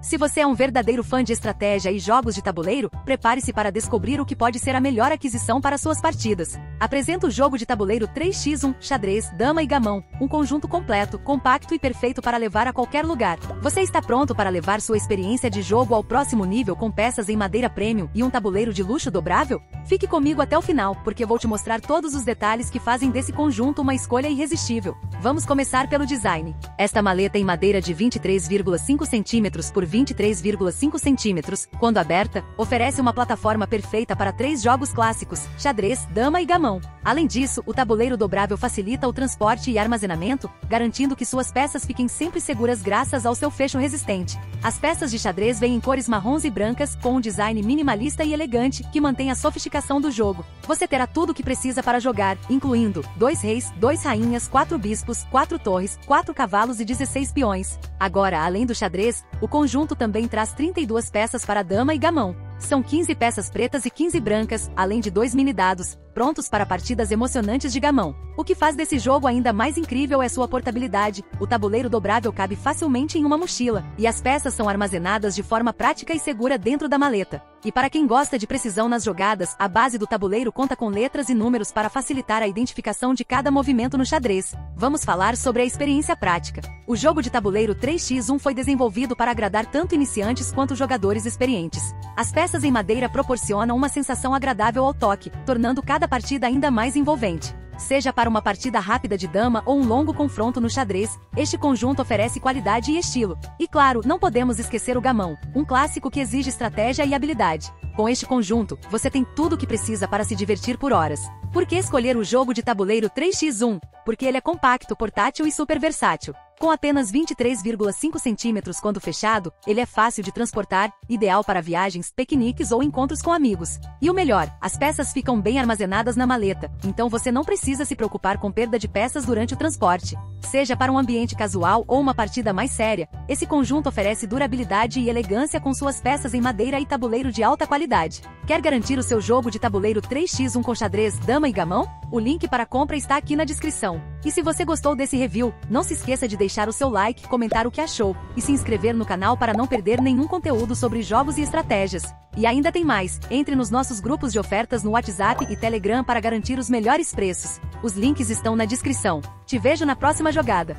Se você é um verdadeiro fã de estratégia e jogos de tabuleiro, prepare-se para descobrir o que pode ser a melhor aquisição para suas partidas. Apresenta o jogo de tabuleiro 3x1, xadrez, dama e gamão, um conjunto completo, compacto e perfeito para levar a qualquer lugar. Você está pronto para levar sua experiência de jogo ao próximo nível com peças em madeira premium e um tabuleiro de luxo dobrável? Fique comigo até o final, porque vou te mostrar todos os detalhes que fazem desse conjunto uma escolha irresistível. Vamos começar pelo design. Esta maleta em madeira de 23,5 cm por 23,5 cm, quando aberta, oferece uma plataforma perfeita para três jogos clássicos, xadrez, dama e gamão. Além disso, o tabuleiro dobrável facilita o transporte e armazenamento, garantindo que suas peças fiquem sempre seguras graças ao seu fecho resistente. As peças de xadrez vêm em cores marrons e brancas, com um design minimalista e elegante que mantém a sofisticação do jogo. Você terá tudo o que precisa para jogar, incluindo dois reis, dois rainhas, quatro bispos, quatro torres, quatro cavalos e 16 peões. Agora, além do xadrez, o conjunto também traz 32 peças para dama e gamão. São 15 peças pretas e 15 brancas, além de dois mini dados, prontos para partidas emocionantes de gamão. O que faz desse jogo ainda mais incrível é sua portabilidade. O tabuleiro dobrável cabe facilmente em uma mochila, e as peças são armazenadas de forma prática e segura dentro da maleta. E para quem gosta de precisão nas jogadas, a base do tabuleiro conta com letras e números para facilitar a identificação de cada movimento no xadrez. Vamos falar sobre a experiência prática. O jogo de tabuleiro 3x1 foi desenvolvido para agradar tanto iniciantes quanto jogadores experientes. As peças em madeira proporcionam uma sensação agradável ao toque, tornando cada partida ainda mais envolvente. Seja para uma partida rápida de dama ou um longo confronto no xadrez, este conjunto oferece qualidade e estilo. E claro, não podemos esquecer o gamão, um clássico que exige estratégia e habilidade. Com este conjunto, você tem tudo o que precisa para se divertir por horas. Por que escolher o jogo de tabuleiro 3x1? Porque ele é compacto, portátil e super versátil. Com apenas 23,5 centímetros quando fechado, ele é fácil de transportar, ideal para viagens, piqueniques ou encontros com amigos. E o melhor, as peças ficam bem armazenadas na maleta, então você não precisa se preocupar com perda de peças durante o transporte. Seja para um ambiente casual ou uma partida mais séria, esse conjunto oferece durabilidade e elegância com suas peças em madeira e tabuleiro de alta qualidade. Quer garantir o seu jogo de tabuleiro 3x1 com xadrez, dama e gamão? O link para compra está aqui na descrição. E se você gostou desse review, não se esqueça de deixar o seu like, comentar o que achou e se inscrever no canal para não perder nenhum conteúdo sobre jogos e estratégias. E ainda tem mais, entre nos nossos grupos de ofertas no WhatsApp e Telegram para garantir os melhores preços. Os links estão na descrição. Te vejo na próxima jogada.